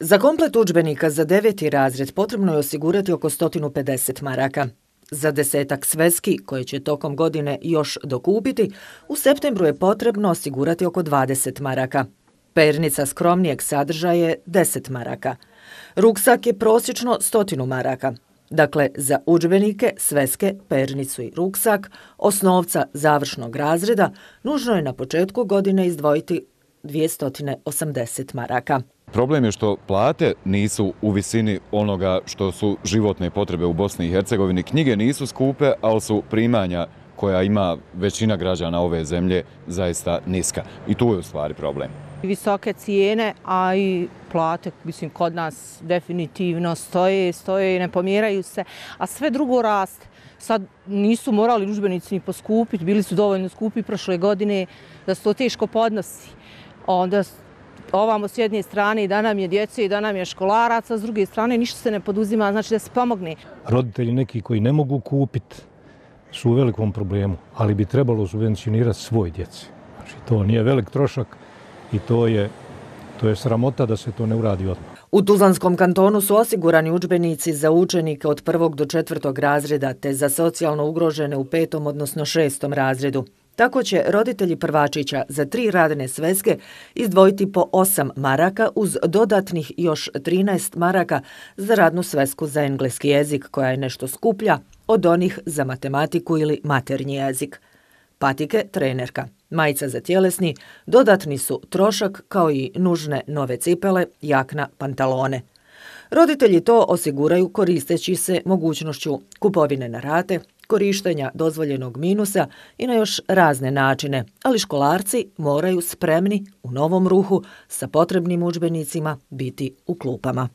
Za komplet učbenika za deveti razred potrebno je osigurati oko 150 maraka. Za desetak sveski, koje će tokom godine još dokupiti, u septembru je potrebno osigurati oko 20 maraka. Pernica skromnijeg sadržaja je 10 maraka. Ruksak je prosječno 100 maraka. Dakle, za učbenike, sveske, pernicu i ruksak, osnovca završnog razreda, nužno je na početku godine izdvojiti 280 maraka. Problem je što plate nisu u visini onoga što su životne potrebe u Bosni i Hercegovini. Knjige nisu skupe, ali su primanja koja ima većina građana ove zemlje zaista niska. I tu je u stvari problem. Visoke cijene, a i plate, mislim, kod nas definitivno stoje, stoje i ne pomjeraju se, a sve drugo raste. Sad nisu morali užbenici ni poskupiti, bili su dovoljno skupi prošle godine da se to teško podnosi. Onda ovamo s jedne strane i da nam je djece i da nam je školaraca, s druge strane ništa se ne poduzima, znači da se pomogne. Roditelji neki koji ne mogu kupiti su u velikom problemu, ali bi trebalo subvencionirati svoj djeci. Znači to nije velik trošak i to je, to je sramota da se to ne uradi odmah. U Tuzlanskom kantonu su osigurani učbenici za učenike od prvog do četvrtog razreda te za socijalno ugrožene u petom, odnosno šestom razredu. Tako će roditelji Prvačića za tri radne sveske izdvojiti po 8 maraka uz dodatnih još 13 maraka za radnu svesku za engleski jezik koja je nešto skuplja od onih za matematiku ili maternji jezik. Patike, trenerka, majica za tjelesni, dodatni su trošak kao i nužne nove cipele, jakna, pantalone. Roditelji to osiguraju koristeći se mogućnošću kupovine na rate, korištenja dozvoljenog minusa i na još razne načine, ali školarci moraju spremni u novom ruhu sa potrebnim učbenicima biti u klupama.